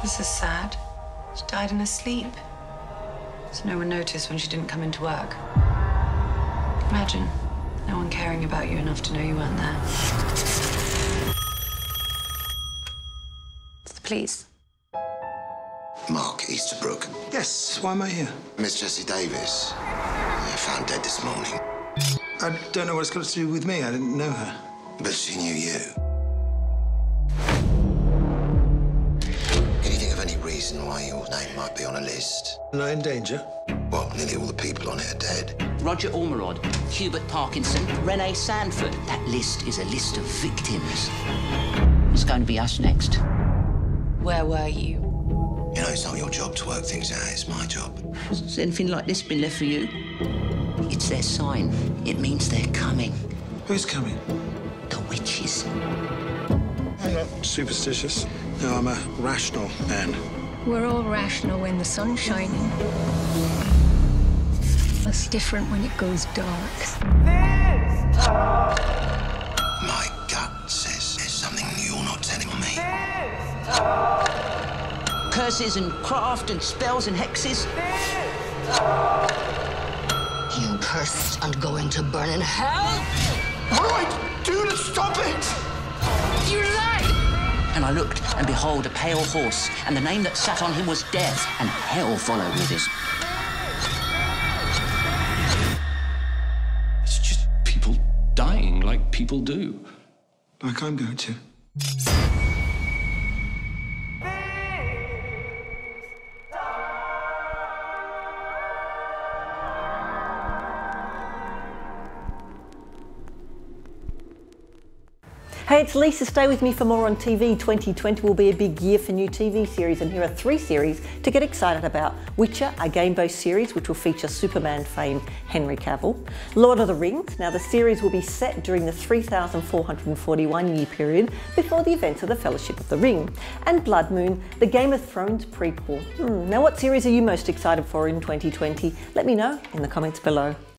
This is sad. She died in her sleep. So no one noticed when she didn't come into work. Imagine no one caring about you enough to know you weren't there. It's the police. Mark Easterbrook. Yes, why am I here? Miss Jessie Davis. Yeah, found dead this morning. I don't know what it's got to do with me. I didn't know her. But she knew you your name might be on a list? Am I in danger? Well, nearly all the people on it are dead. Roger Ormerod, Hubert Parkinson, Renee Sanford. That list is a list of victims. It's going to be us next. Where were you? You know, it's not your job to work things out. It's my job. Has anything like this been left for you? It's their sign. It means they're coming. Who's coming? The witches. I'm not superstitious. No, I'm a rational man. We're all rational when the sun's shining. It's different when it goes dark. My gut says there's something you're not telling me. Curses and craft and spells and hexes. You cursed and going to burn in hell? What do I do to stop it? You lied! And I looked, and behold, a pale horse, and the name that sat on him was Death, and hell followed with it. It's just people dying like people do. Like I'm going to. Hey, it's Lisa. Stay with me for more on TV. 2020 will be a big year for new TV series, and here are three series to get excited about Witcher, a game based series which will feature Superman fame Henry Cavill. Lord of the Rings. Now, the series will be set during the 3441 year period before the events of the Fellowship of the Ring. And Blood Moon, the Game of Thrones prequel. Hmm, now, what series are you most excited for in 2020? Let me know in the comments below.